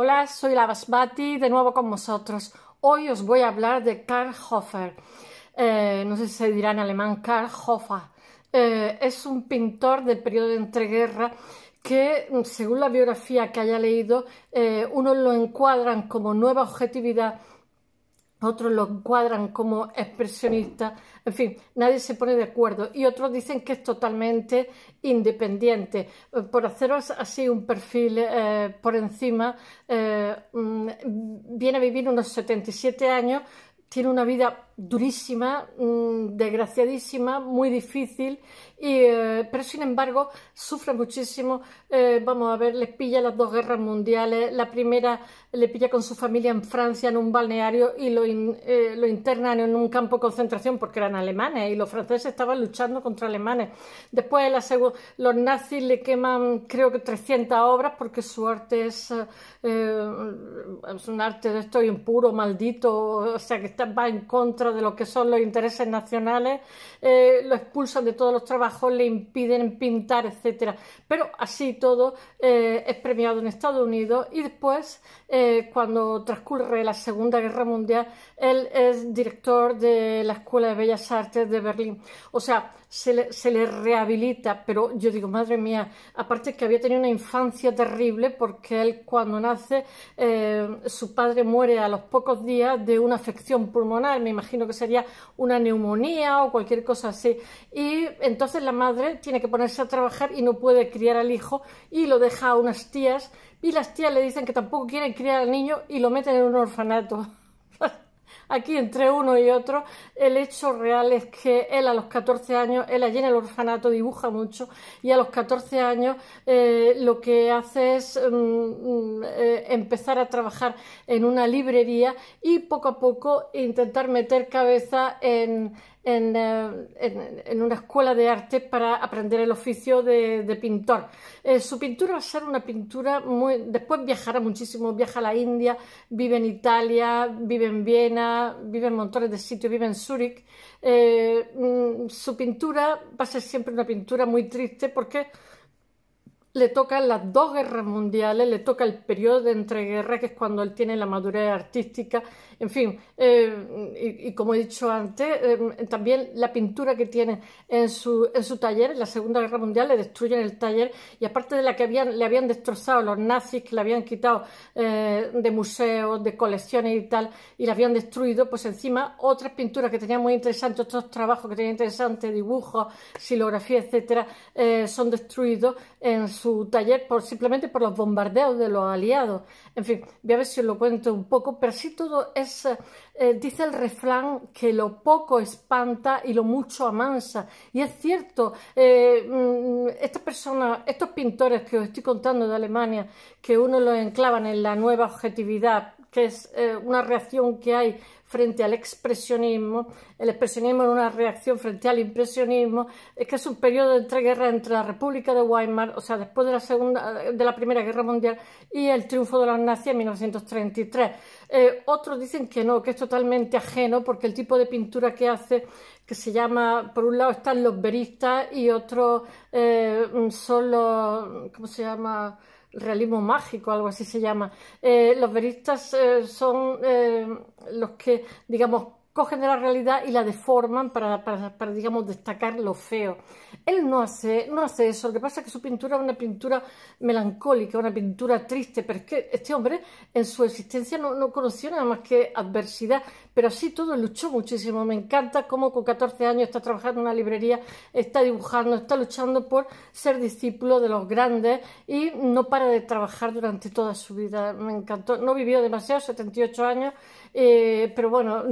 Hola, soy la Basmati, de nuevo con vosotros. Hoy os voy a hablar de Karl Hofer. Eh, no sé si se dirá en alemán Karl Hofer. Eh, es un pintor del periodo de entreguerra que, según la biografía que haya leído, eh, unos lo encuadran como nueva objetividad otros lo encuadran como expresionista, en fin, nadie se pone de acuerdo y otros dicen que es totalmente independiente. Eh, por haceros así un perfil eh, por encima, eh, mm, viene a vivir unos 77 años, tiene una vida durísima, mm, desgraciadísima, muy difícil, eh, pero sin embargo sufre muchísimo. Eh, vamos a ver, le pilla las dos guerras mundiales. La primera le pilla con su familia en Francia en un balneario y lo, eh, lo internan en un campo de concentración porque eran alemanes y los franceses estaban luchando contra alemanes. Después los nazis le queman creo que 300 obras porque su arte es, es un arte de esto impuro, maldito, o sea que va en contra de lo que son los intereses nacionales, eh, lo expulsan de todos los trabajos, le impiden pintar, etcétera. Pero así todo eh, es premiado en Estados Unidos y después, eh, cuando transcurre la Segunda Guerra Mundial, él es director de la Escuela de Bellas Artes de Berlín. O sea, se le, se le rehabilita, pero yo digo, madre mía, aparte que había tenido una infancia terrible porque él cuando nace, su padre muere a los pocos días de una afección pulmonar, me imagino que sería una neumonía o cualquier cosa así. Y entonces la madre tiene que ponerse a trabajar y no puede criar al hijo y lo deja a unas tías y las tías le dicen que tampoco quieren criar al niño y lo meten en un orfanato. Aquí entre uno y otro, el hecho real es que él a los 14 años, él allí en el orfanato dibuja mucho y a los 14 años eh, lo que hace es mm, mm, eh, empezar a trabajar en una librería y poco a poco intentar meter cabeza en, eh, en, una escuela de arte para aprender el oficio de, pintor. Eh, su pintura va a ser una pintura muy... Después viajará muchísimo, viaja a la India, vive en Italia, vive en Viena, vive en montones de sitios, vive en Zúrich. Eh, mm, su pintura va a ser siempre una pintura muy triste porque le tocan las dos guerras mundiales, le toca el periodo de entreguerras, que es cuando él tiene la madurez artística, en fin, eh, y, como he dicho antes, eh, también la pintura que tiene en su, en su taller, en la Segunda Guerra Mundial, le destruyen el taller, y aparte de la que habían, le habían destrozado los nazis, que le habían quitado eh, de museos, de colecciones y tal, y la habían destruido, pues encima otras pinturas que tenían muy interesantes, otros trabajos que tenían interesantes, dibujos, silografía, etcétera, son destruidos en su taller por, simplemente por los bombardeos de los aliados. En fin, voy a ver si os lo cuento un poco, pero así todo es, eh, dice el refrán que lo poco espanta y lo mucho amansa. Y es cierto, eh, mm, estas personas, estos pintores que os estoy contando de Alemania, que uno los enclavan en la nueva objetividad, que es eh, una reacción que hay frente al expresionismo. El expresionismo es una reacción frente al impresionismo, es que es un periodo de entreguerra entre la República de Weimar, o sea, después de la, segunda, de la Primera Guerra Mundial, y el triunfo de los nazis en 1933. Eh, otros dicen que no, que es totalmente ajeno, porque el tipo de pintura que hace que se llama, por un lado están los veristas y otros eh, son los, ¿cómo se llama?, realismo mágico, algo así se llama. Eh, los veristas eh, son eh, los que, digamos, cogen de la realidad y la deforman para, para, digamos, destacar lo feo. Él no hace, no hace eso, lo que pasa es que su pintura es una pintura melancólica, una pintura triste, pero es que este hombre en su existencia no, no conoció nada más que adversidad, pero así todo luchó muchísimo. Me encanta cómo con 14 años está trabajando en una librería, está dibujando, está luchando por ser discípulo de los grandes y no para de trabajar durante toda su vida. Me encantó, no vivió demasiado, 78 años, eh, pero bueno,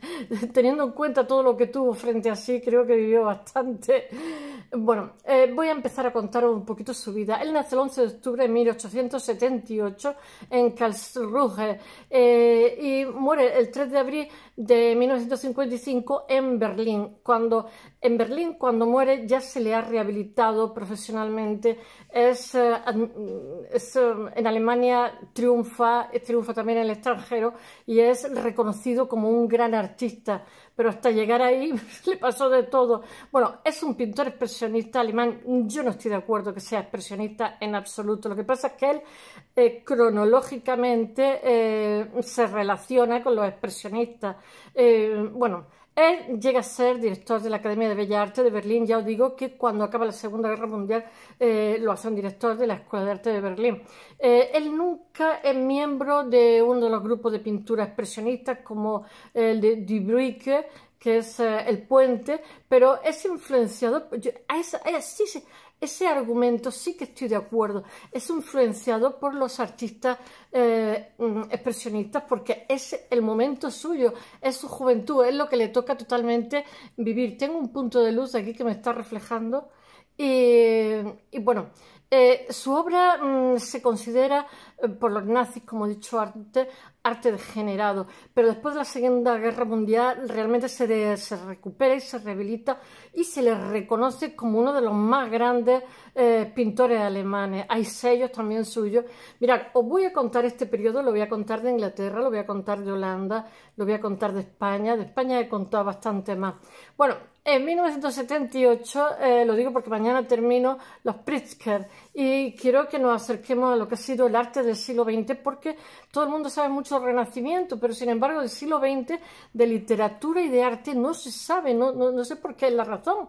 teniendo en cuenta todo lo que tuvo frente a sí, creo que vivió bastante. Bueno, eh, voy a empezar a contar un poquito su vida. Él nace el 11 de octubre de 1878 en Karlsruhe eh, y muere el 3 de abril de 1955 en Berlín. Cuando, en Berlín, cuando muere, ya se le ha rehabilitado profesionalmente. Es, en Alemania triunfa, triunfa también en el extranjero y es reconocido como un gran artista pero hasta llegar ahí le pasó de todo. Bueno, es un pintor expresionista alemán, yo no estoy de acuerdo que sea expresionista en absoluto, lo que pasa es que él eh, cronológicamente eh, se relaciona con los expresionistas. Eh, bueno, él llega a ser director de la Academia de Bellas Artes de Berlín. Ya os digo que cuando acaba la Segunda Guerra Mundial eh, lo hace un director de la Escuela de Arte de Berlín. Eh, él nunca es miembro de uno de los grupos de pintura expresionistas como el de Dubruyque, que es eh, El Puente, pero es influenciado. sí, sí, ese argumento sí que estoy de acuerdo. Es influenciado por los artistas eh, mm, expresionistas porque es el momento suyo, es su juventud, es lo que le toca totalmente vivir. Tengo un punto de luz aquí que me está reflejando y, bueno, eh, su obra mm, se considera por los nazis, como he dicho antes, arte degenerado, pero después de la Segunda Guerra Mundial realmente se, se recupera y se rehabilita y se le reconoce como uno de los más grandes eh, pintores alemanes. Hay sellos también suyos. Mirad, os voy a contar este periodo, lo voy a contar de Inglaterra, lo voy a contar de Holanda, lo voy a contar de España. De España he contado bastante más. Bueno, en 1978, eh, lo digo porque mañana termino los Pritzker y quiero que nos acerquemos a lo que ha sido el arte del siglo XX porque todo el mundo sabe mucho del Renacimiento, pero sin embargo del siglo XX de literatura y de arte no se sabe, no, no, sé por qué es la razón,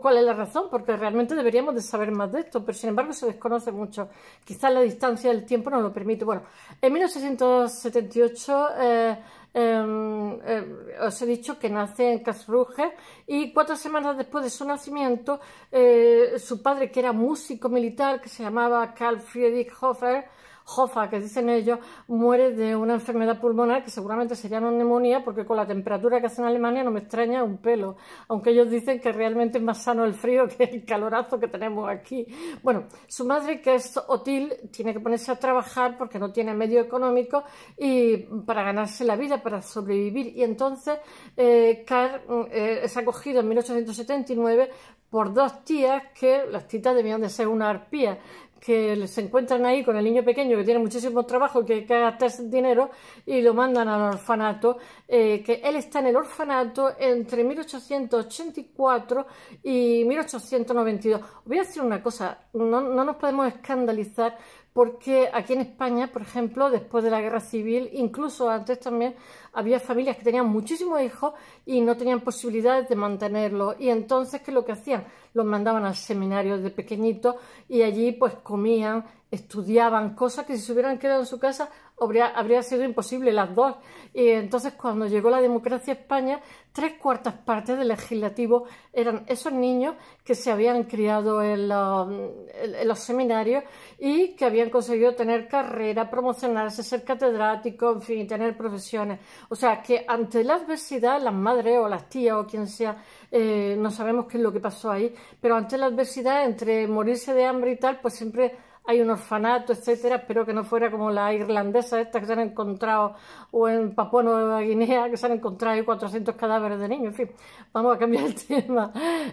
cuál es la razón, porque realmente deberíamos de saber más de esto, pero sin embargo se desconoce mucho. Quizás la distancia del tiempo no lo permite. Bueno, en 1678... Eh, em, eh, os he dicho que nace en Karlsruhe y cuatro semanas después de su nacimiento eh, su padre que era músico militar que se llamaba Karl Friedrich Hofer Jofa, que dicen ellos, muere de una enfermedad pulmonar que seguramente sería una neumonía, porque con la temperatura que hace en Alemania no me extraña un pelo, aunque ellos dicen que realmente es más sano el frío que el calorazo que tenemos aquí. Bueno, su madre, que es Otil, tiene que ponerse a trabajar porque no tiene medio económico y para ganarse la vida, para sobrevivir. Y entonces eh, eh es acogido en 1879 por dos tías que las tías debían de ser una arpía que se encuentran ahí con el niño pequeño que tiene muchísimo trabajo, que, que gastar dinero y lo mandan al orfanato, eh, que él está en el orfanato entre 1884 y 1892. voy a decir una cosa, no, no nos podemos escandalizar porque aquí en España, por ejemplo, después de la guerra civil, incluso antes también, había familias que tenían muchísimos hijos y no tenían posibilidades de mantenerlos. Y entonces, ¿qué es lo que hacían? Los mandaban al seminario de pequeñitos y allí pues comían, estudiaban cosas que si se hubieran quedado en su casa habría, sido imposible las dos. Y entonces cuando llegó la democracia a España, tres cuartas partes del legislativo eran esos niños que se habían criado en los, seminarios y que habían conseguido tener carrera, promocionarse, ser catedráticos, en fin, tener profesiones. O sea, que ante la adversidad, las madres o las tías o quien sea, eh, no sabemos qué es lo que pasó ahí, pero ante la adversidad, entre morirse de hambre y tal, pues siempre hay un orfanato, etcétera. Espero que no fuera como la irlandesa esta que se han encontrado, o en Papua Nueva Guinea, que se han encontrado ahí 400 cadáveres de niños. En fin, vamos a cambiar el tema.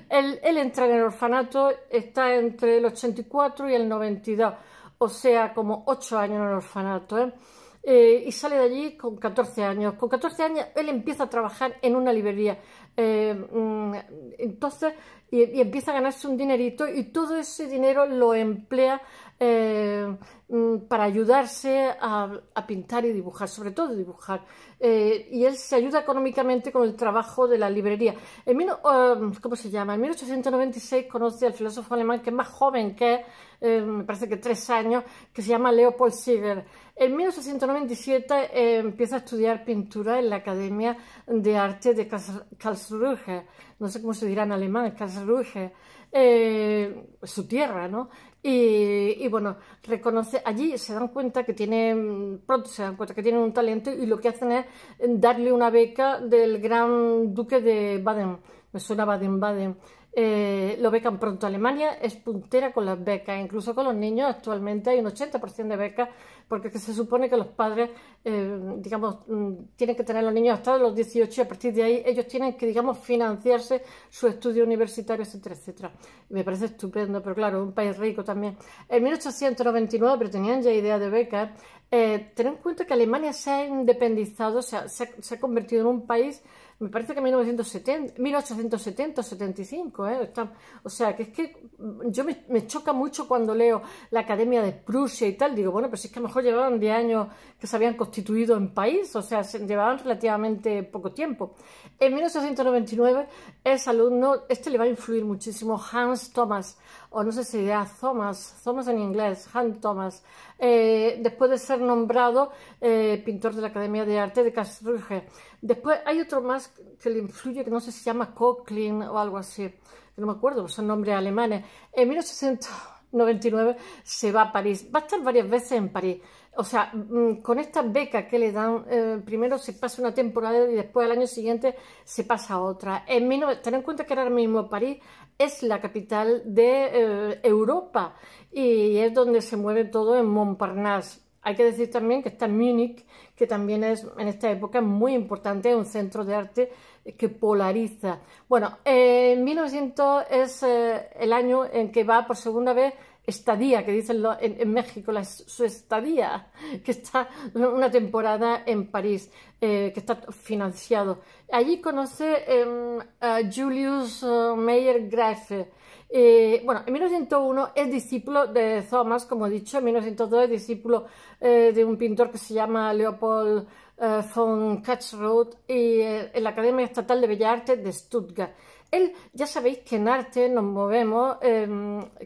Él, entra en el orfanato, está entre el 84 y el 92, o sea, como 8 años en el orfanato. ¿eh? Eh, y sale de allí con 14 años. Con 14 años él empieza a trabajar en una librería. Eh, mm, entonces, y, empieza a ganarse un dinerito y todo ese dinero lo emplea eh, mm, para ayudarse a, pintar y dibujar, sobre todo dibujar. Eh, y él se ayuda económicamente con el trabajo de la librería. En, um, ¿Cómo se llama? En 1896 conoce al filósofo alemán que es más joven que eh, me parece que tres años, que se llama Leopold Sieger. En 1897 empieza a estudiar pintura en la Academia de Arte de Karlsruhe, no sé cómo se dirá en alemán, Karlsruhe, su tierra, ¿no? Y, bueno, reconoce, allí se dan cuenta que tienen, pronto se dan cuenta que tienen un talento y lo que hacen es darle una beca del gran duque de Baden, me suena Baden-Baden, eh, lo becan pronto. Alemania es puntera con las becas, incluso con los niños actualmente hay un 80% de becas porque se supone que los padres, eh, digamos, mm, tienen que tener los niños hasta los 18 y a partir de ahí ellos tienen que, digamos, financiarse su estudio universitario, etcétera, etcétera. me parece estupendo, pero claro, un país rico también. En 1899, pero tenían ya idea de becas, eh, en cuenta que Alemania se ha independizado, se ha, se ha convertido en un país me parece que 1970, 1870 75, ¿eh? o sea, que es que yo me, choca mucho cuando leo la Academia de Prusia y tal, digo, bueno, pero si es que a lo mejor llevaban 10 años que se habían constituido en país, o sea, se llevaban relativamente poco tiempo. En 1899 es alumno, este le va a influir muchísimo, Hans Thomas, o no sé si era Thomas, Thomas en inglés, Hans Thomas, eh, después de ser nombrado eh, pintor de la Academia de Arte de Karlsruhe. Después hay otro más que le influye, que no sé si se llama Cochlin o algo así, no me acuerdo, son nombres alemanes. En 1899 se va a París, va a estar varias veces en París. O sea, mm, con estas becas que le dan, eh, primero se pasa una temporada y después al año siguiente se pasa otra. En ten en cuenta que ahora mismo París es la capital de eh, Europa y es donde se mueve todo en Montparnasse. Hay que decir también que está Múnich, que también es en esta época muy importante, un centro de arte que polariza. Bueno, en 1900 es eh, el año en que va por segunda vez estadía, que dicen en, México, su estadía, que está una temporada en París, eh, que está financiado. Allí conoce em, a Julius uh, Meyer Graefe. Eh, bueno, en 1901 es discípulo de Thomas, como he dicho, en 1902 es discípulo eh, de un pintor que se llama Leopold von Katzroth y en la Academia Estatal de Bellas Artes de Stuttgart. Él, ya sabéis que en arte nos movemos, eh,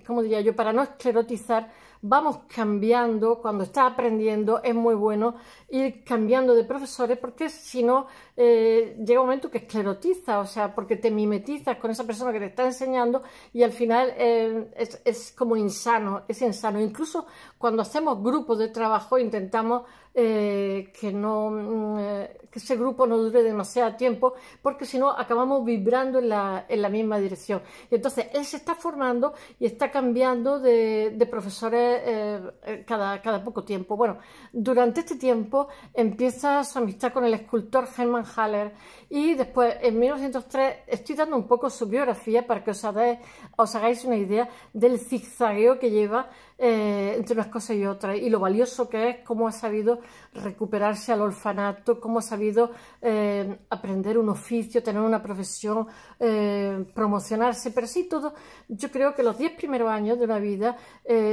como diría yo, para no esclerotizar, vamos cambiando, cuando estás aprendiendo es muy bueno ir cambiando de profesores porque si no eh, llega un momento que esclerotiza, o sea, porque te mimetizas con esa persona que te está enseñando y al final eh, es, es, como insano, es insano. Incluso cuando hacemos grupos de trabajo intentamos eh, que, no, mm, eh, que ese grupo no dure demasiado tiempo, porque si no acabamos vibrando en la, en la, misma dirección. Y entonces él se está formando y está cambiando de, de profesores eh, cada, cada poco tiempo. Bueno, durante este tiempo empieza su amistad con el escultor Hermann Haller y después en 1903 estoy dando un poco su biografía para que os hagáis, os hagáis una idea del zigzagueo que lleva eh, entre unas cosas y otras y lo valioso que es, cómo ha sabido recuperarse al orfanato, cómo ha sabido eh, aprender un oficio, tener una profesión, eh, promocionarse, pero sí todo, yo creo que los diez primeros años de una vida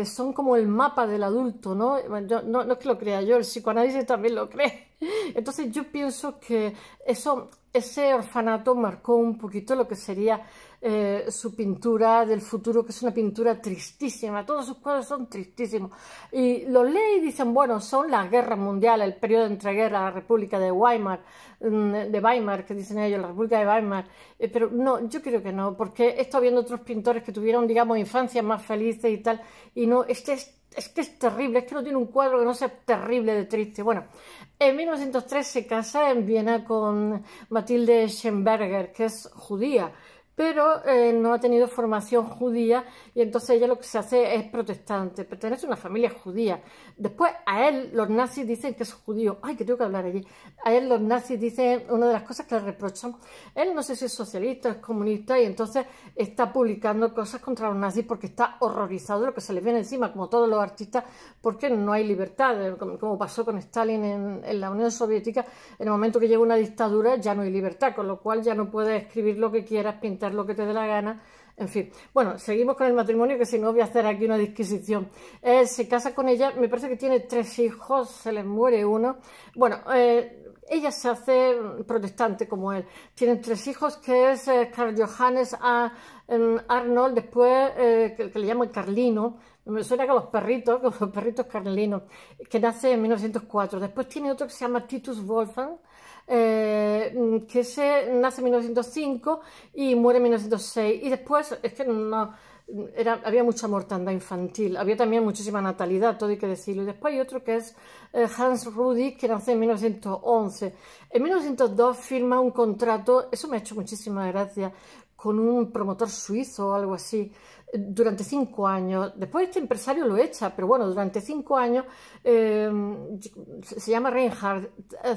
son como el mapa del adulto, ¿no? ¿no? No es que lo crea yo, el psicoanálisis también lo cree. Entonces yo pienso que eso, ese orfanato marcó un poquito lo que sería eh, su pintura del futuro, que es una pintura tristísima, todos sus cuadros son tristísimos. Y los lee y dicen, bueno, son las guerras mundiales, el periodo de entreguerra, la República de Weimar, mm, de Weimar, que dicen ellos, la República de Weimar. Eh, pero no, yo creo que no, porque he estado viendo otros pintores que tuvieron, digamos, infancias más felices y tal, y no, este es es que es terrible, es que no tiene un cuadro que no sea terrible de triste. Bueno, en 1903 se casa en Viena con Matilde Schemberger, que es judía pero eh, no ha tenido formación judía y entonces ella lo que se hace es protestante, pertenece a una familia judía. Después a él los nazis dicen que es judío, ay que tengo que hablar allí, a él los nazis dicen una de las cosas que le reprochan, él no sé si es socialista, es comunista y entonces está publicando cosas contra los nazis porque está horrorizado de lo que se le viene encima, como todos los artistas, porque no hay libertad, eh, como pasó con Stalin en, la Unión Soviética, en el momento que llega una dictadura ya no hay libertad, con lo cual ya no puedes escribir lo que quieras, pintar lo que te dé la gana. En fin, bueno, seguimos con el matrimonio, que si no voy a hacer aquí una disquisición. Él se casa con ella, me parece que tiene tres hijos, se les muere uno. Bueno, eh, ella se hace protestante como él. Tienen tres hijos, que es eh, Carl Johannes A. Em, Arnold, después eh, que, le llaman Carlino, me suena con los perritos, los perritos carlinos, que nace en 1904. Después tiene otro que se llama Titus Wolfgang, eh, que se nace en 1905 y muere en 1906. Y después, es que no, había mucha mortandad infantil, había también muchísima natalidad, todo hay que decirlo. Y después hay otro que es eh, Hans Rudi, que nace en 1911. En 1902 firma un contrato, eso me ha hecho muchísima gracia, con un promotor suizo o algo así, durante cinco años. Después este empresario lo echa, pero bueno, durante cinco años eh, se llama Reinhard,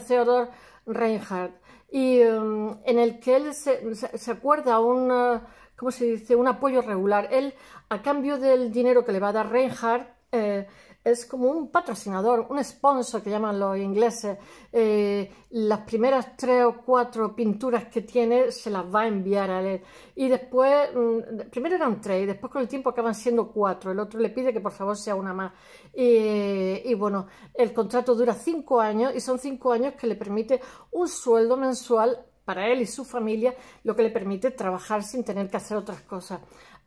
Theodor Reinhardt, y um, en el que él se, se, acuerda un, uh, ¿cómo se dice?, un apoyo regular. Él, a cambio del dinero que le va a dar Reinhardt, eh, es como un patrocinador, un sponsor que llaman los ingleses. Eh, las primeras tres o cuatro pinturas que tiene se las va a enviar a él. Y después, mm, primero eran tres y después con el tiempo acaban siendo cuatro. El otro le pide que por favor sea una más. Y, bueno, el contrato dura cinco años y son cinco años que le permite un sueldo mensual para él y su familia, lo que le permite trabajar sin tener que hacer otras cosas.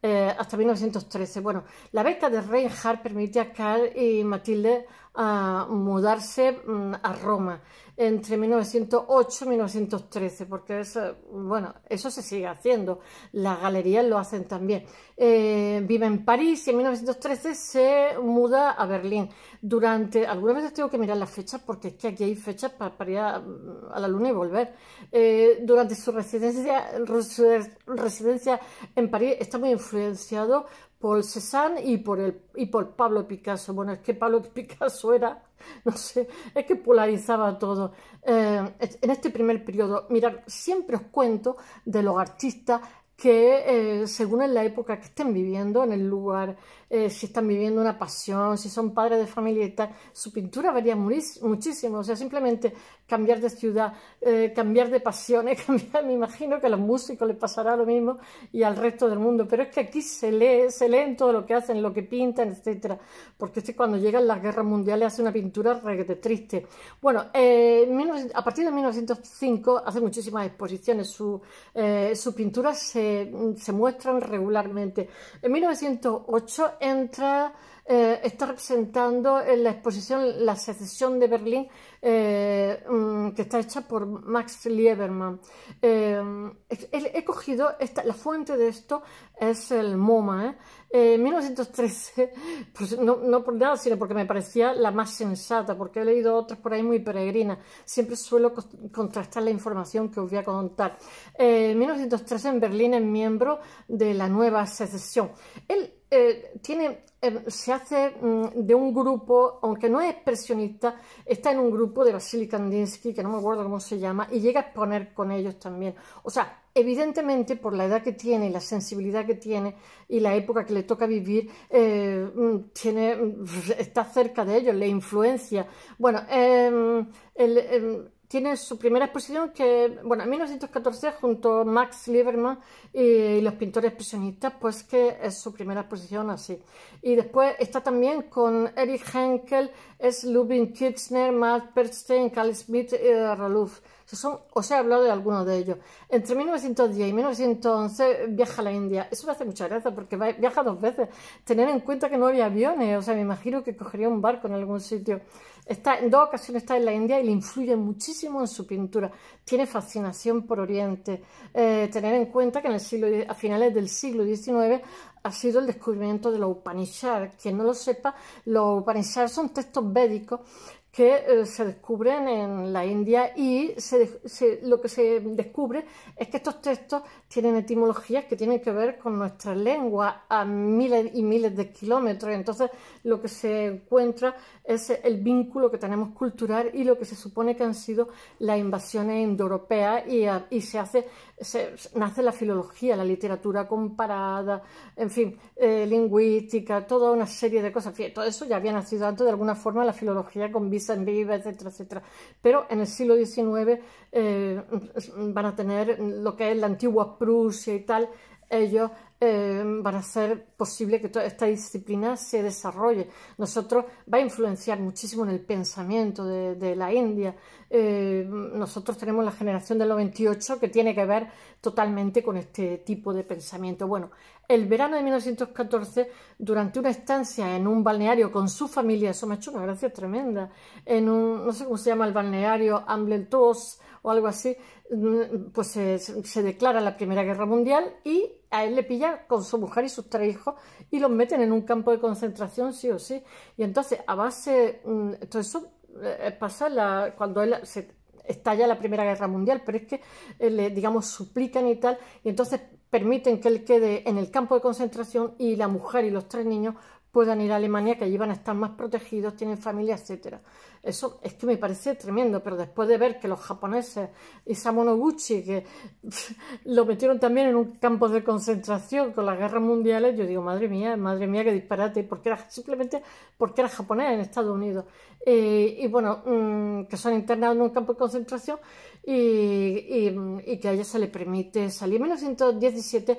Eh, hasta 1913. Bueno, la beca de Reinhardt permite a Carl y Matilde ah, mudarse mm, a Roma entre 1908 y 1913, porque es, eh, bueno, eso se sigue haciendo, las galerías lo hacen también. Eh, vive en París y en 1913 se muda a Berlín. Durante, algunas veces tengo que mirar las fechas porque es que aquí hay fechas para, ir a, la luna y volver. Eh, durante su residencia, residencia en París está muy influenciado por Cézanne y por, el, y por Pablo Picasso. Bueno, es que Pablo Picasso era no sé, es que polarizaba todo. Eh, en este primer periodo, mirad, siempre os cuento de los artistas que eh, según en la época que estén viviendo, en el lugar, eh, si están viviendo una pasión, si son padres de familia y tal, su pintura varía muchísimo. O sea, simplemente cambiar de ciudad, eh, cambiar de pasiones, cambiar, me imagino que a los músicos les pasará lo mismo y al resto del mundo. Pero es que aquí se lee, se leen todo lo que hacen, lo que pintan, etcétera. Porque este cuando llegan las guerras mundiales hace una pintura triste. Bueno, a partir de 1905 hace muchísimas exposiciones. Su, sus pinturas se se, muestran regularmente. En 1908 entra, eh, está representando en la exposición La secesión de Berlín, eh, mm, que está hecha por Max Lieberman. Eh, he, cogido, esta, la fuente de esto es el MoMA. En 1913, pues no, por nada, sino porque me parecía la más sensata, porque he leído otras por ahí muy peregrinas. Siempre suelo contrastar la información que os voy a contar. En 1913 en Berlín es miembro de la nueva secesión. Eh, tiene, eh, se hace mm, de un grupo, aunque no es expresionista, está en un grupo de Vasily Kandinsky, que no me acuerdo cómo se llama, y llega a exponer con ellos también. O sea, evidentemente por la edad que tiene y la sensibilidad que tiene y la época que le toca vivir, eh, mm, tiene, está cerca de ellos, le influencia. Bueno, em, el em, tiene su primera exposición que, bueno, en 1914 junto a Max Lieberman y los pintores expresionistas, pues que es su primera exposición así. Y después está también con Erich Henkel, es Lubin Kirchner, Matt Bernstein, Carl Smith y Raluf. Son, os he hablado de algunos de ellos. Entre 1910 y 1911 viaja a la India. Eso me hace mucha gracia porque viaja dos veces. Tener en cuenta que no había aviones, o sea, me imagino que cogería un barco en algún sitio. Está, en dos ocasiones está en la India y le influye muchísimo en su pintura. Tiene fascinación por Oriente. Eh, tener en cuenta que en el siglo, a finales del siglo XIX ha sido el descubrimiento de los Upanishads. Quien no lo sepa, los Upanishads son textos védicos que eh, se descubren en la India y lo que se descubre es que estos textos tienen etimologías que tienen que ver con nuestra lengua a miles y miles de kilómetros. Entonces lo que se encuentra es el vínculo que tenemos cultural y lo que se supone que han sido las invasiones indoeuropeas y se hace, se, nace la filología, la literatura comparada, en fin, eh, lingüística, toda una serie de cosas. todo eso ya había nacido antes de alguna forma la filología con en Viva, etcétera, etcétera. Pero en el siglo XIX eh, van a tener lo que es la antigua Prusia y tal, ellos van a hacer posible que toda esta disciplina se desarrolle. Nosotros va a influenciar muchísimo en el pensamiento de, la India. Eh, nosotros tenemos la generación del 98 que tiene que ver totalmente con este tipo de pensamiento. Bueno, el verano de 1914, durante una estancia en un balneario con su familia, eso me ha hecho una gracia tremenda, en un, no sé cómo se llama el balneario, Ambletos o algo así, mm, pues se, declara la Primera Guerra Mundial y a él le pilla con su mujer y sus tres hijos y los meten en un campo de concentración sí o sí. Y entonces, a base, mm, todo eso eh, pasa la, cuando él se estalla la Primera Guerra Mundial, pero es que eh, le, digamos, suplican y tal, y entonces permiten que él quede en el campo de concentración y la mujer y los tres niños puedan ir a Alemania, que allí van a estar más protegidos, tienen familia, etcétera. Eso es que me parece tremendo, pero después de ver que los japoneses y Samonoguchi, que lo metieron también en un campo de concentración con las guerras mundiales, yo digo, madre mía, madre mía, qué disparate, porque era simplemente porque era japonés en Estados Unidos. Eh, y bueno, mm, que son internados en un campo de concentración y, que a ella se le permite salir. En 1917,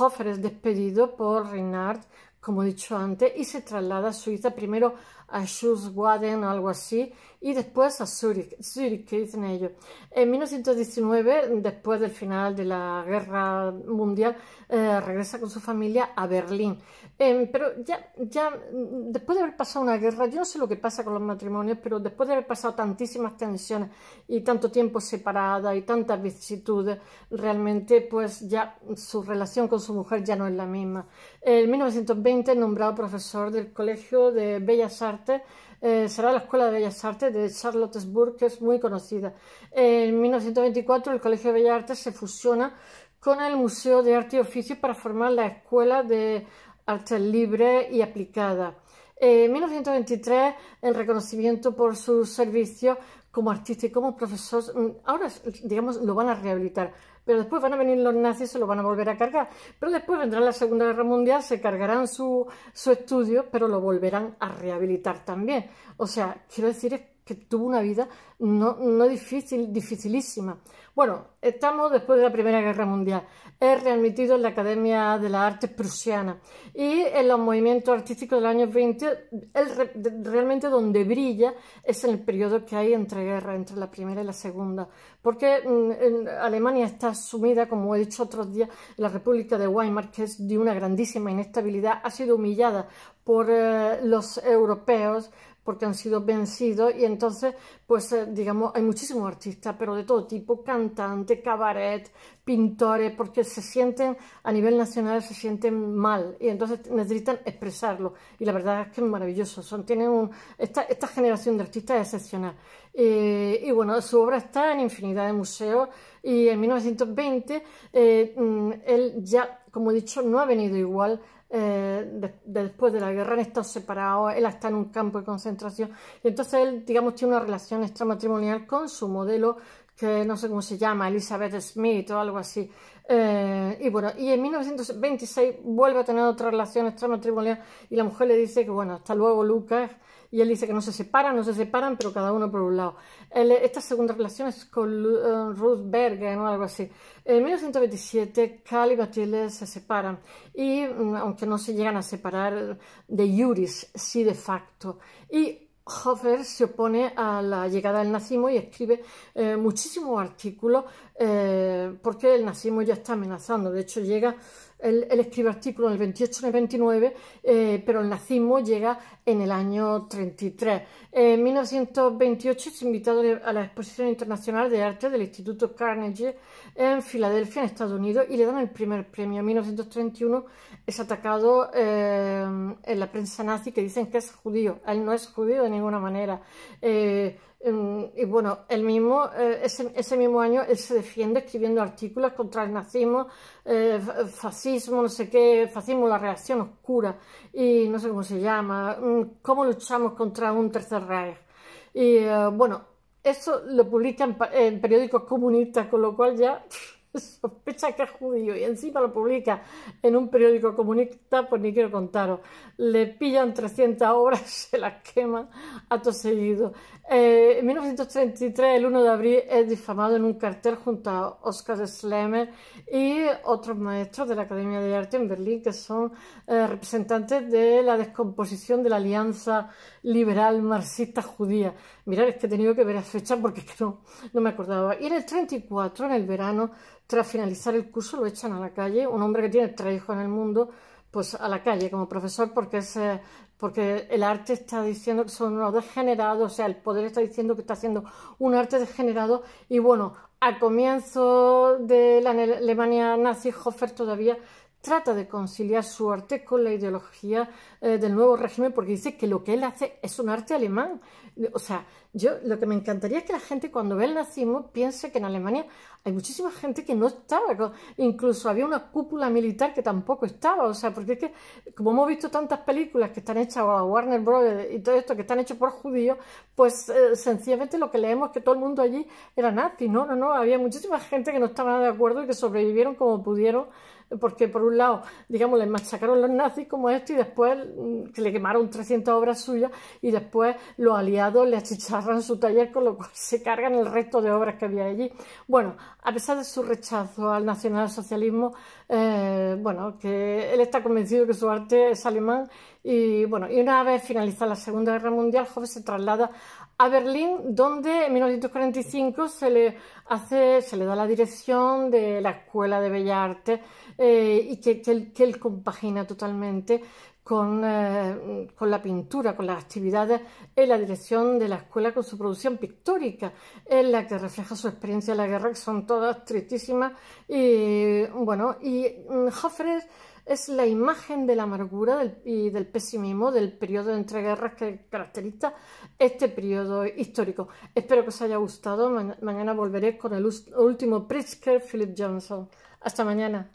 Hofer es despedido por Reinhardt como he dicho antes, y se traslada a Suiza primero a Schulzwaden o algo así, y después a Zurich, Zurich, que dicen ellos. En 1919, después del final de la Guerra Mundial, eh, regresa con su familia a Berlín. Em, pero ya, ya, después de haber pasado una guerra, yo no sé lo que pasa con los matrimonios, pero después de haber pasado tantísimas tensiones y tanto tiempo separada y tantas vicisitudes, realmente pues ya su relación con su mujer ya no es la misma. En 1920, nombrado profesor del Colegio de Bellas Artes, eh, será la Escuela de Bellas Artes de Charlottesburg, que es muy conocida. En 1924 el Colegio de Bellas Artes se fusiona con el Museo de Arte y Oficio para formar la Escuela de Arte Libre y Aplicada. En 1923, el reconocimiento por su servicio como artista y como profesor, mm, ahora, digamos, lo van a rehabilitar pero después van a venir los nazis se lo van a volver a cargar. Pero después vendrá la Segunda Guerra Mundial, se cargarán su, su estudio, pero lo volverán a rehabilitar también. O sea, quiero decir que tuvo una vida no, no difícil, dificilísima. Bueno, estamos después de la Primera Guerra Mundial. Es readmitido en la Academia de las Artes Prusiana y en los movimientos artísticos del año 20, realmente donde brilla es en el periodo que hay entre guerras, entre la Primera y la Segunda. Porque mm, Alemania está sumida, como he dicho otros días, la República de Weimar, que es de una grandísima inestabilidad, ha sido humillada por eh, los europeos porque han sido vencidos y entonces, pues eh, digamos, hay muchísimos artistas, pero de todo tipo, cantantes, cabaret, pintores, porque se sienten, a nivel nacional, se sienten mal y entonces necesitan expresarlo. Y la verdad es que es maravilloso, son, tienen un, esta, esta generación de artistas es excepcional. Eh, y bueno, su obra está en infinidad de museos y en 1920 eh, mm, él ya, como he dicho, no ha venido igual eh, después de la guerra han estado separados, él está en un campo de concentración y entonces él, digamos, tiene una relación extramatrimonial con su modelo que no sé cómo se llama, Elizabeth Smith o algo así. Eh, y bueno, y en 1926 vuelve a tener otra relación extramatrimonial y la mujer le dice que bueno, hasta luego Lucas, y él dice que no se separan, no se separan, pero cada uno por un lado. esta segunda relación es con eh, Ruth Berger o algo así. En 1927, Cal y Matilde se separan y, mm, aunque no se llegan a separar de Juris, sí de facto. Y Hofer se opone a la llegada del nazismo y escribe eh, muchísimos artículos eh, porque el nazismo ya está amenazando. De hecho, llega él, escribe artículos en el 28 en el 29, eh, pero el nazismo llega en el año 33. En 1928 es invitado a la Exposición Internacional de Arte del Instituto Carnegie en Filadelfia, en Estados Unidos, y le dan el primer premio. En 1931 es atacado eh, en la prensa nazi que dicen que es judío. Él no es judío de ninguna manera. Eh, y bueno, el mismo, eh, ese, mismo año él se defiende escribiendo artículos contra el nazismo, fascismo, no sé qué, fascismo, la reacción oscura, y no sé cómo se llama, cómo luchamos contra un tercer Reich. Y eh, bueno, eso lo publica en, periódicos comunistas, con lo cual ya sospecha que es judío y encima lo publica en un periódico comunista, pues ni quiero contaros. Le pillan 300 obras, se las queman a todo seguido. Eh, en 1933, el 1 de abril, es difamado en un cartel junto a Oscar Schlemmer y otros maestros de la Academia de Arte en Berlín, que son eh, representantes de la descomposición de la Alianza Liberal Marxista Judía. Mirad, es que he tenido que ver la fecha porque no, no me acordaba. Y en el 34, en el verano, tras finalizar el curso, lo echan a la calle. Un hombre que tiene tres hijos en el mundo, pues a la calle como profesor porque es eh, porque el arte está diciendo que son unos degenerados, o sea, el poder está diciendo que está haciendo un arte degenerado. Y bueno, al comienzo de la Alemania nazi, Hofer todavía trata de conciliar su arte con la ideología eh, del nuevo régimen porque dice que lo que él hace es un arte alemán. O sea, yo lo que me encantaría es que la gente cuando ve el nazismo piense que en Alemania hay muchísima gente que no estaba, incluso había una cúpula militar que tampoco estaba, o sea, porque es que como hemos visto tantas películas que están hechas a Warner Bros. y todo esto que están hechos por judíos, pues eh, sencillamente lo que leemos es que todo el mundo allí era nazi, no, no, no, había muchísima gente que no estaba de acuerdo y que sobrevivieron como pudieron porque por un lado, digamos, les machacaron los nazis como esto y después mm, que le quemaron 300 obras suyas y después los aliados le achicharran su taller con lo cual se cargan el resto de obras que había allí. Bueno, a pesar de su rechazo al nacionalsocialismo, eh, bueno, que él está convencido que su arte es alemán y bueno, y una vez finalizada la Segunda Guerra Mundial, Jove se traslada a Berlín, donde en 1945 se le hace, se le da la dirección de la Escuela de Bellas Artes eh, y que, él, compagina totalmente con, eh, con, la pintura, con las actividades en la dirección de la escuela con su producción pictórica, en la que refleja su experiencia en la guerra, que son todas tristísimas. Y bueno, y mm, Hoffres es la imagen de la amargura y del pesimismo del periodo de entreguerras que caracteriza este periodo histórico. Espero que os haya gustado. mañana volveré con el último Pritzker Philip Johnson. Hasta mañana.